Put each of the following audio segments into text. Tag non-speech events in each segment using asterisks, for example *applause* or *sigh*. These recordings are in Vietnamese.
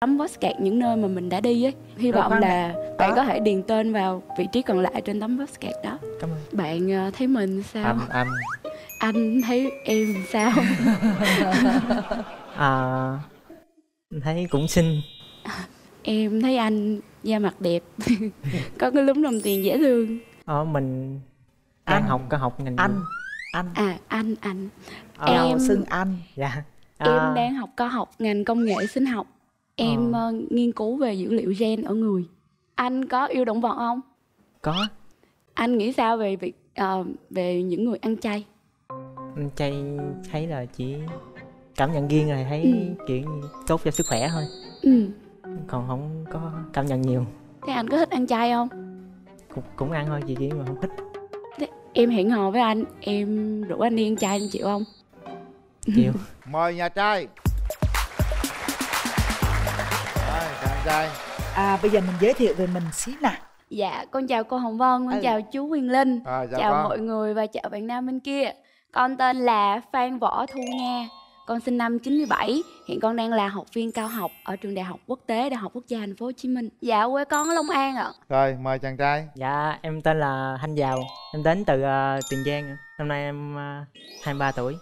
tấm postcard những nơi mà mình đã đi ấy. Hy vọng là bạn có thể điền tên vào vị trí còn lại trên tấm postcard đó. Cảm ơn. Bạn ờ, thấy mình sao? Anh anh. Anh thấy em sao? *laughs* À, thấy cũng xinh. *laughs* Em thấy anh da mặt đẹp. *laughs* Có cái lúm đồng tiền dễ thương. Ờ, mình đang Anh. học có học ngành anh anh. À anh anh. Ờ, em- em xưng anh. Dạ. em À, đang học cao học ngành công nghệ sinh học em Ờ. ờ, nghiên cứu về dữ liệu gen ở người. Anh có yêu động vật không? Có. Anh nghĩ sao về việc ờ, về những người ăn chay? Anh chay thấy là chỉ cảm nhận riêng là thấy Ừ. kiểu như tốt cho sức khỏe thôi. Ừ. còn không có cảm nhận nhiều. Thế anh có thích ăn chay không? Cũng, cũng ăn thôi chị chỉ mà không thích. Thế em hẹn hò với anh em rủ anh đi ăn chay anh chịu không? Chịu. *laughs* Mời nhà trai trai à bây giờ mình giới thiệu về mình xí nào. Dạ con chào cô hồng vân con Ừ. chào chú quyền linh. À, chào, chào con. mọi người và chào bạn nam bên kia. Con tên là phan võ thu nga con sinh năm 97 hiện con đang là học viên cao học ở trường đại học quốc tế đại học quốc gia thành phố hồ chí minh. Dạ quê con ở long an ạ. Rồi mời chàng trai. Dạ em tên là thanh giàu. Em đến từ uh, tiền giang ạ. năm nay em uh, 23 tuổi.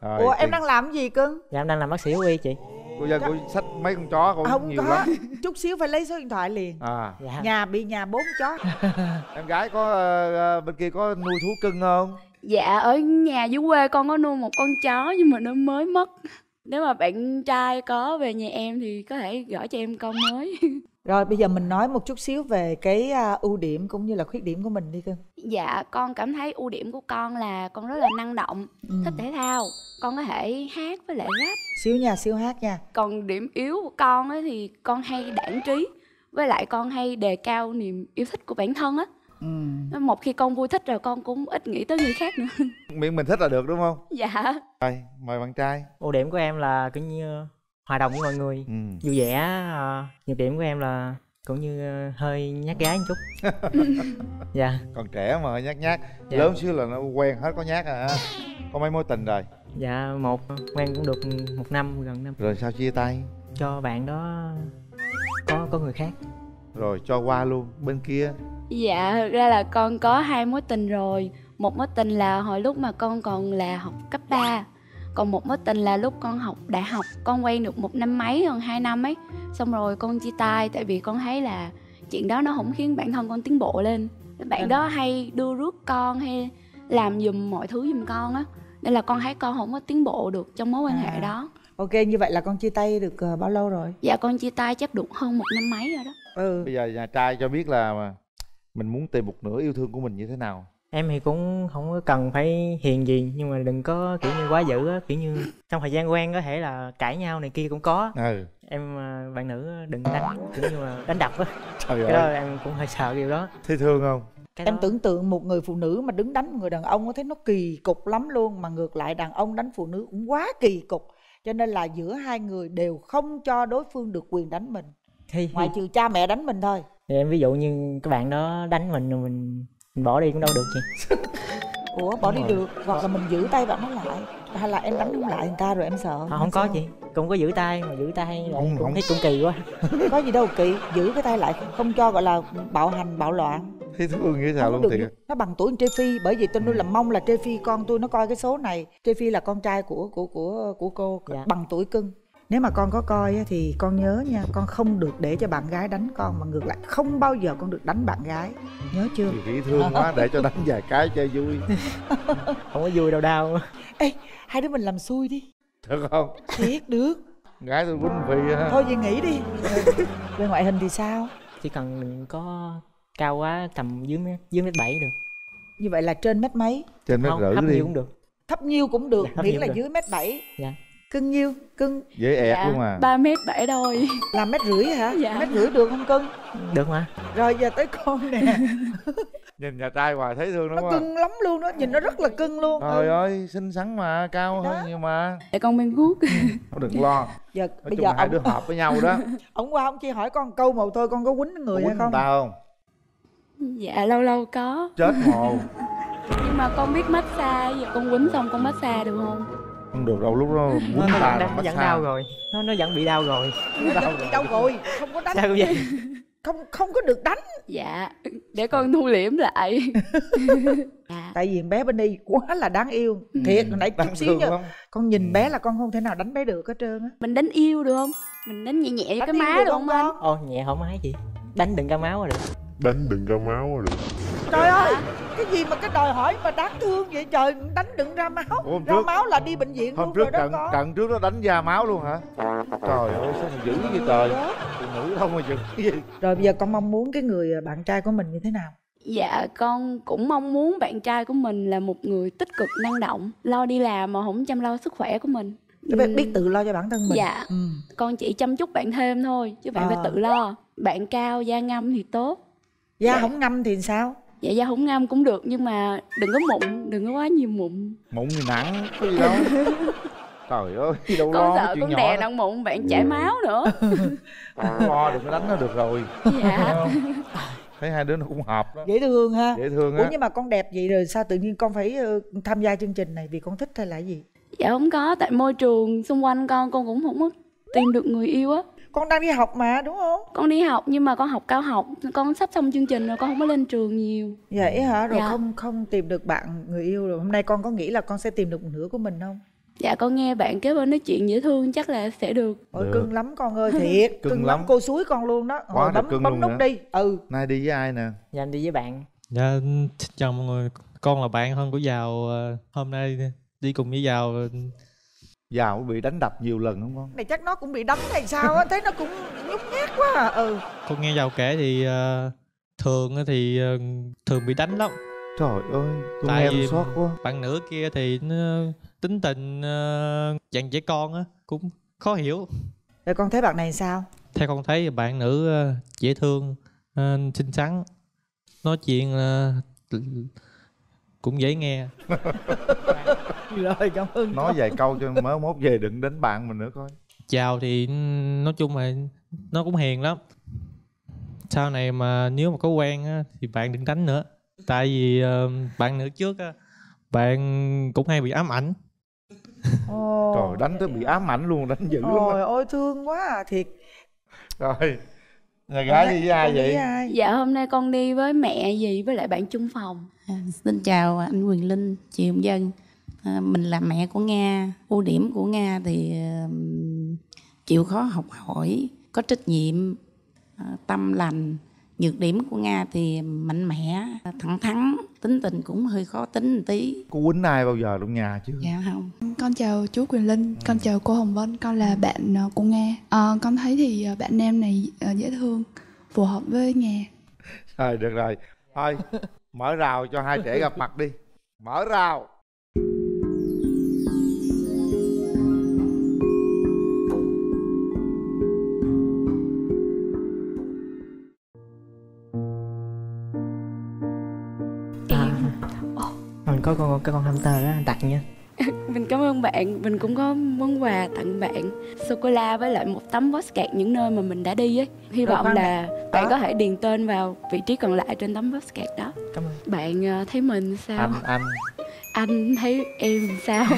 Rồi, ủa em tiền- đang làm gì cưng? Dạ em đang làm bác sĩ thú y chị cô dân cô xách mấy con chó cũng không nhiều có. lắm. *laughs* Chút xíu phải lấy số điện thoại liền. À. Dạ nhà bị nhà bốn chó. *laughs* Em gái có ờ, bên kia có nuôi thú cưng không? Dạ ở nhà dưới quê con có nuôi một con chó nhưng mà nó mới mất. Nếu mà bạn trai có về nhà em thì có thể gửi cho em con mới *laughs* rồi bây giờ mình nói một chút xíu về cái à, ưu điểm cũng như là khuyết điểm của mình đi cưng. Dạ con cảm thấy ưu điểm của con là con rất là năng động Ừ. thích thể thao. Con có thể hát với lại rap. Xíu nha xíu hát nha. Còn điểm yếu của con ấy thì con hay đảng trí với lại con hay đề cao niềm yêu thích của bản thân á. Ừ. một khi con vui thích rồi con cũng ít nghĩ tới người khác nữa. *laughs* Miễn mình thích là được đúng không? Dạ. Rồi mời bạn trai. Ưu điểm của em là kiểu như hòa đồng với mọi người. Ừ. vui vẻ à, nhược điểm của em là cũng như ờ, hơi nhát gái một chút. *laughs* Dạ. Còn trẻ mà hơi nhát nhát. Dạ. lớn xíu là nó quen hết có nhát à có mấy mối tình rồi? Dạ một quen cũng được một năm gần năm. Rồi sao chia tay? Cho bạn đó có có người khác. Rồi cho qua luôn bên kia. Dạ thực ra là con có hai mối tình rồi. Một mối tình là hồi lúc mà con còn là học cấp 3 còn một mối tình là lúc con học đại học con quen được một năm mấy gần hai năm ấy. Xong rồi con chia tay tại vì con thấy là chuyện đó nó không khiến bản thân con tiến bộ lên. Bạn Em- đó hay đưa rước con hay làm giùm mọi thứ giùm con á. Nên là con thấy con không có tiến bộ được trong mối quan hệ À. đó. Ok như vậy là con chia tay được ờ, bao lâu rồi? Dạ con chia tay chắc được hơn một năm mấy rồi đó. Ừ. Bây giờ nhà trai cho biết là mình muốn tìm một nửa yêu thương của mình như thế nào em thì cũng không có cần phải hiền gì nhưng mà đừng có kiểu như quá dữ á kiểu như trong thời gian quen có thể là cãi nhau này kia cũng có. Ừ. Em à, bạn nữ đừng đánh kiểu như là đánh đập á. Trời cái đó ơi em cũng hơi sợ điều đó. Thấy thương không? Cái em đó- tưởng tượng một người phụ nữ mà đứng đánh một người đàn ông có thấy nó kỳ cục lắm luôn mà ngược lại đàn ông đánh phụ nữ cũng quá kỳ cục. Cho nên là giữa hai người đều không cho đối phương được quyền đánh mình. Thì, ngoại trừ cha mẹ đánh mình thôi. Thì em ví dụ như các bạn đó đánh mình rồi mình mình bỏ đi cũng đâu được chị. *laughs* Ủa bỏ đi được hoặc là mình giữ tay bạn nó lại. Hay là em đánh không lại người ta rồi em sợ? Không, không có chị. Cũng có giữ tay mà giữ tay lại Không- cũng không- thấy cũng kỳ quá. *laughs* Có gì đâu kỳ giữ cái tay lại không, không cho gọi là bạo hành bạo loạn. Thấy thương như không luôn được thiệt nó bằng tuổi Trê Phi bởi vì tôi nuôi làm mong là Trê Phi con tôi nó coi cái số này. Trê Phi là con trai của của của của cô Dạ. bằng tuổi cưng nếu mà con có coi á, thì con nhớ nha con không được để cho bạn gái đánh con mà ngược lại không bao giờ con được đánh bạn gái. Nhớ chưa? Dễ thương quá để cho đánh vài cái chơi vui. *laughs* Không có vui đâu đau. Ê hai đứa mình làm xui đi. Được không? Thiệt được. Gái tôi quýnh phi á. Thôi vậy nghỉ đi. *laughs* Về ngoại hình thì sao? Chỉ cần đừng có cao quá tầm dưới mét dưới mét bảy được. Như vậy là trên mét mấy? Trên mét rưỡi thấp đi. nhiều cũng được. Thấp nhiêu cũng được Dạ, thấp miễn nhiêu là được. dưới mét bảy. Dạ cưng nhiêu? Cưng. Dễ ẹt luôn à. ba mét bảy đôi. Là mét rưỡi hả? Dạ. mét rưỡi được không cưng? Được mà. Rồi giờ tới con nè. *laughs* Nhìn nhà trai hoài thấy thương nó lắm á cưng lắm luôn đó nhìn nó rất là cưng luôn. Trời ừ. ơi xinh xắn mà cao Đó. hơn nhiều mà. Để con bên guốc. Không *laughs* đừng lo. Giờ nói bây giờ hai ông, đứa hợp với nhau đó. *laughs* Ông qua ông chỉ hỏi con câu một thôi con có quýnh người hay không? ta không? Dạ lâu lâu có. Chết mồ. Nhưng mà con biết massage giờ con quýnh xong con massage được không không được đâu lúc đó nó, muốn ta nó vẫn đau rồi nó nó vẫn bị đau rồi Nó bị đau rồi không có đánh sao vậy không không có được đánh dạ để con thu liễm lại dạ tại vì bé bên đi quá là đáng yêu thiệt hồi nãy chút xíu nha con nhìn Ừ. bé là con không thể nào đánh bé được hết trơn á mình đánh yêu được không mình đánh nhẹ nhẹ Đánh cái má được không anh ô nhẹ thoải mái chị đánh đừng ra máu là được đánh đừng ra máu là được trời ơi cái gì mà cái đòi hỏi mà đáng thương vậy? Trời đánh đừng ra máu. Ủa, hôm ra trước- máu là đi bệnh viện hôm luôn trước rồi đó trận con. trận trước nó đánh da máu luôn hả? Trời ơi sao mà dữ vậy trời? Phụ nữ không mà dữ gì rồi bây giờ con mong muốn cái người bạn trai của mình như thế nào? Dạ con cũng mong muốn bạn trai của mình là một người tích cực năng động lo đi làm mà không chăm lo sức khỏe của mình. Biết, biết tự lo cho bản thân mình. Dạ. ừ. con chỉ chăm chút bạn thêm thôi chứ bạn À. phải tự lo. Bạn cao da ngâm thì tốt. Da Dạ. không ngâm thì sao dạ da không ngâm cũng được nhưng mà đừng có mụn đừng có quá nhiều mụn. Mụn thì nặng có gì đâu. *laughs* Trời ơi đâu lo con cái sợ chuyện con nhỏ đè đó. nặng mụn bạn chảy máu nữa. *laughs* Lo đừng có đánh nó được rồi. Dạ. Thấy hai đứa nó cũng hợp đó. Dễ thương ha. Dễ thương ủa á nhưng mà con đẹp vậy rồi sao tự nhiên con phải ờ, tham gia chương trình này vì con thích hay là gì? Dạ không có tại môi trường xung quanh con con cũng không có tìm được người yêu á con đang đi học mà đúng không con đi học nhưng mà con học cao học con sắp xong chương trình rồi con không có lên trường nhiều vậy hả rồi Dạ. không không tìm được bạn người yêu rồi hôm nay con có nghĩ là con sẽ tìm được một nửa của mình không dạ con nghe bạn kế bên nói chuyện dễ thương chắc là sẽ được ôi cưng lắm con ơi thiệt *laughs* Cưng cưng, lắm lắm. cô suối con luôn đó Quá là bấm cưng bấm luôn nút nè. đi ừ nay đi với ai nè dạ anh đi với bạn Dạ, xin chào mọi người. Con là bạn thân của Giàu. ờ, Hôm nay đi cùng với Giàu. Ờ, giàu bị đánh đập nhiều lần không con này chắc nó cũng bị đánh hay sao á thấy nó cũng nhút nhát quá à ừ Con nghe Giàu kể thì ờ, thường á thì ờ, thường bị đánh lắm. trời ơi tôi Tại nghe xót quá Bạn nữ kia thì nó tính tình uh, dạng trẻ con á cũng khó hiểu. rồi con thấy bạn này sao Theo con thấy bạn nữ ờ, dễ thương, ờ, xinh xắn, nói chuyện ờ, cũng dễ nghe. *laughs* *laughs* rồi cảm ơn nói vài câu cho mới mốt về đừng đánh bạn mình nữa coi Chào thì nói chung là nó cũng hiền lắm. Sau này mà nếu mà có quen á, thì bạn đừng đánh nữa. Tại vì ờ, bạn nữ trước á, bạn cũng hay bị ám ảnh. Ồ. trời đánh tới bị ám ảnh luôn đánh dữ lắm Ôi á. ôi thương quá à thiệt rồi nhà gái đi với ai vậy ai? dạ hôm nay con đi với mẹ gì với lại bạn chung phòng À, xin chào anh Quyền Linh, chị Hồng Dân. À, mình là mẹ của Nga. Ưu điểm của Nga thì chịu khó học hỏi, có trách nhiệm, à, tâm lành. Nhược điểm của Nga thì mạnh mẽ, thẳng thắn, tính tình cũng hơi khó tính một tí. có quýnh ai bao giờ trong nhà chưa Dạ không? Con chào chú Quyền Linh, con chào cô Hồng Vân, con là bạn ờ, của Nga. Ờ, con thấy thì ờ, bạn nam này ờ, dễ thương, phù hợp với Nga. rồi được rồi thôi mở rào cho hai trẻ gặp mặt đi mở rào có con cái con hamster đó tặng nha. *laughs* Mình cảm ơn bạn mình cũng có món quà tặng bạn. Sô cô la với lại một tấm postcard những nơi mà mình đã đi ấy. Hy vọng là bạn Đó. có thể điền tên vào vị trí còn lại trên tấm postcard đó. Cảm ơn. Bạn ờ, thấy mình sao? Anh anh. *laughs* Anh thấy em sao? *laughs*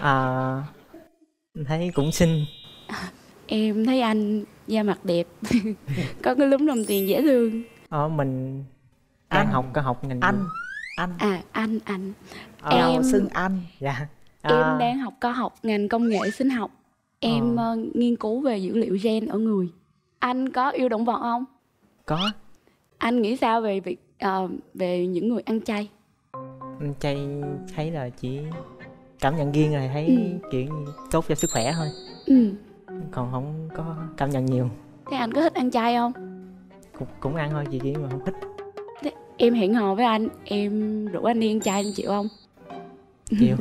À, thấy cũng xinh. Em thấy anh da mặt đẹp. Có cái lúm đồng tiền dễ thương. Ờ, mình đang Anh. học có học ngành anh anh. À anh anh. Ờ, em- em xưng anh. Dạ. em À, đang học cao học ngành công nghệ sinh học. Em Ờ. ờ, nghiên cứu về dữ liệu gen ở người. Anh có yêu động vật không? Có. Anh nghĩ sao về việc ờ, về những người ăn chay? Anh chay thấy là chỉ cảm nhận riêng là thấy Ừ. kiểu tốt cho sức khỏe thôi. Ừ. còn không có cảm nhận nhiều. Thế anh có thích ăn chay không? Cũng, cũng ăn thôi chị chỉ mà không thích em hẹn hò với anh em rủ anh đi ăn chay anh chịu không? Chịu.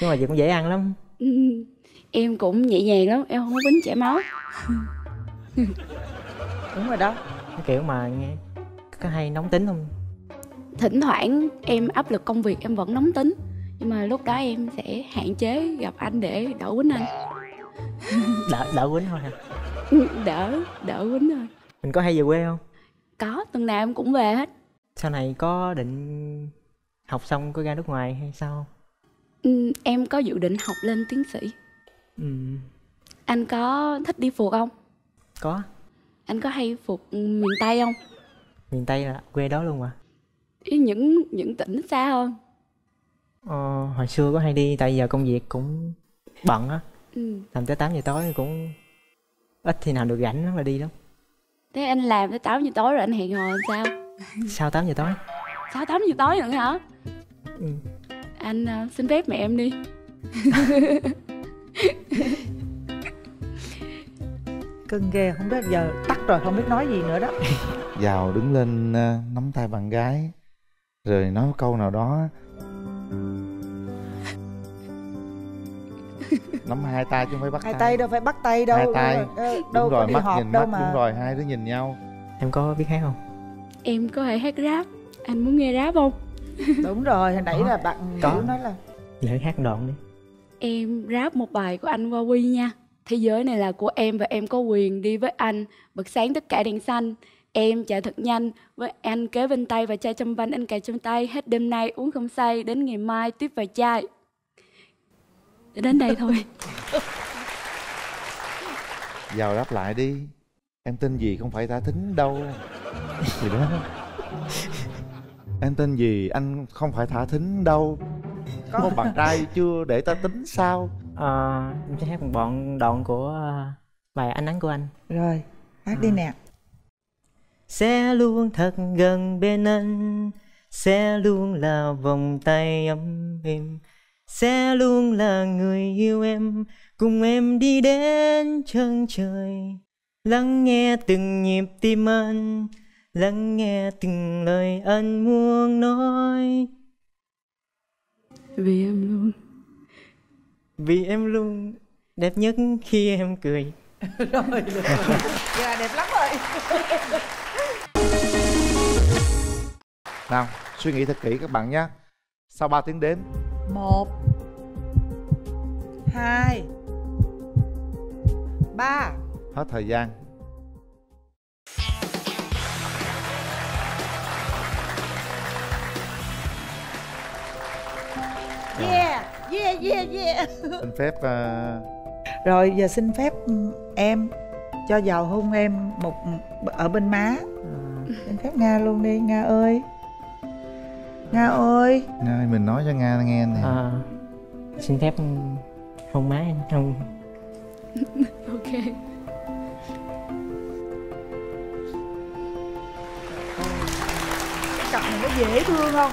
Nhưng mà chị cũng dễ ăn lắm. Ừ. *laughs* em cũng nhẹ nhàng lắm em không có bính chảy máu. *laughs* Đúng rồi đó. Cái kiểu mà nghe có hay nóng tính không? Thỉnh thoảng em áp lực công việc em vẫn nóng tính. Nhưng mà lúc đó em sẽ hạn chế gặp anh để đỡ quýnh anh. *laughs* Đỡ đỡ quýnh thôi hả? Đỡ đỡ quýnh thôi. Mình có hay về quê không? Có tuần nào em cũng về hết sau này có định học xong có ra nước ngoài hay sao không Ừ, em có dự định học lên tiến sĩ. ừ, Anh có thích đi phượt không? có Anh có hay phượt miền Tây không? miền tây là quê đó luôn mà Ý những những tỉnh xa hơn. ờ, hồi xưa có hay đi tại giờ công việc cũng bận á Ừ. làm tới 8 giờ tối cũng ít khi nào được rảnh là đi lắm Thế anh làm tới 8 giờ tối rồi anh hẹn hò làm sao? Sau 8 giờ tối? Sao 8 giờ tối nữa hả? ừ. Anh ờ, xin phép mẹ em đi. *laughs* cưng ghê không biết giờ tắt rồi không biết nói gì nữa đó. *laughs* Vào đứng lên ờ, nắm tay bạn gái rồi nói một câu nào đó. *laughs* Nắm hai tay chứ không phải bắt hai tay. đâu phải bắt tay đâu. Hai tay. Đâu, đúng rồi mắt nhìn đâu mắt mà. đúng rồi hai đứa nhìn nhau. Em có biết hát không Em có thể hát rap. Anh muốn nghe rap không? *laughs* đúng rồi hồi nãy là bạn Có. Nói là để hát đoạn đi Em rap một bài của anh Huawei nha. Thế giới này là của em và em có quyền đi với anh. Bật sáng tất cả đèn xanh. Em chạy thật nhanh với anh kế bên tay và chai trong bánh anh cài trong tay. Hết đêm nay uống không say, đến ngày mai tiếp vài chai. Đến đây thôi. *laughs* vào đáp lại đi em tên gì không phải thả thính đâu gì đó. Em tên gì? Anh không phải thả thính đâu. Có. Một bạn trai chưa để ta tính sao? Ờ, em sẽ hát một đoạn đoạn của ờ, bài ánh nắng của anh. Rồi hát đi nè. Sẽ luôn thật gần bên anh sẽ luôn là vòng tay ấm êm. Sẽ luôn là người yêu em cùng em đi đến chân trời. Lắng nghe từng nhịp tim anh lắng nghe từng lời anh muốn nói. Vì em luôn. vì em luôn. Đẹp nhất khi em cười. *laughs* Dạ đẹp lắm rồi. *laughs* Nào suy nghĩ thật kỹ các bạn nhé. Sau 3 tiếng đếm. Một hai ba. Hết thời gian yeah yeah yeah yeah. *laughs* Xin phép ờ, rồi giờ xin phép em cho vào hôn em một ở bên má. Ờ, xin phép nga luôn đi nga ơi. Nga ơi. Nga ơi, mình nói cho nga nghe nè. Ờ, xin phép hôn má em. Không *laughs* Ok. cái cặp này nó dễ thương không?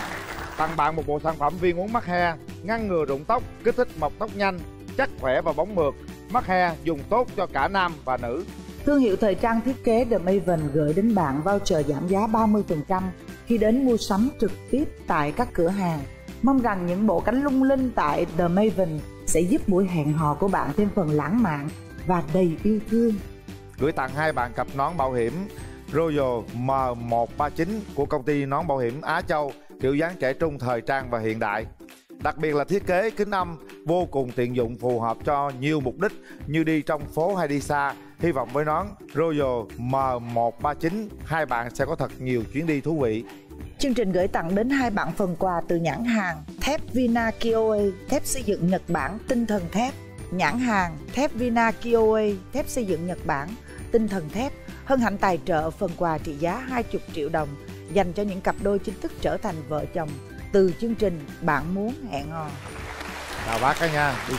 Tặng bạn một bộ sản phẩm viên uống mắc he ngăn ngừa rụng tóc kích thích mọc tóc nhanh chắc khỏe và bóng mượt mắc he dùng tốt cho cả nam và nữ Thương hiệu thời trang thiết kế The Maven gửi đến bạn voucher giảm giá 30% khi đến mua sắm trực tiếp tại các cửa hàng. Mong rằng những bộ cánh lung linh tại The Maven sẽ giúp buổi hẹn hò của bạn thêm phần lãng mạn và đầy yêu thương. gửi tặng hai bạn cặp nón bảo hiểm Royal M139 của công ty nón bảo hiểm Á Châu kiểu dáng trẻ trung thời trang và hiện đại đặc biệt là thiết kế kính âm vô cùng tiện dụng phù hợp cho nhiều mục đích như đi trong phố hay đi xa. Hy vọng với nón Royal M139 hai bạn sẽ có thật nhiều chuyến đi thú vị. Chương trình gửi tặng đến hai bạn phần quà từ nhãn hàng thép Vina Kioe, thép xây dựng Nhật Bản tinh thần thép. Nhãn hàng thép Vina Kioe, thép xây dựng Nhật Bản tinh thần thép. Hân hạnh tài trợ phần quà trị giá 20 triệu đồng dành cho những cặp đôi chính thức trở thành vợ chồng từ chương trình Bạn muốn hẹn hò. chào bác cả nha đi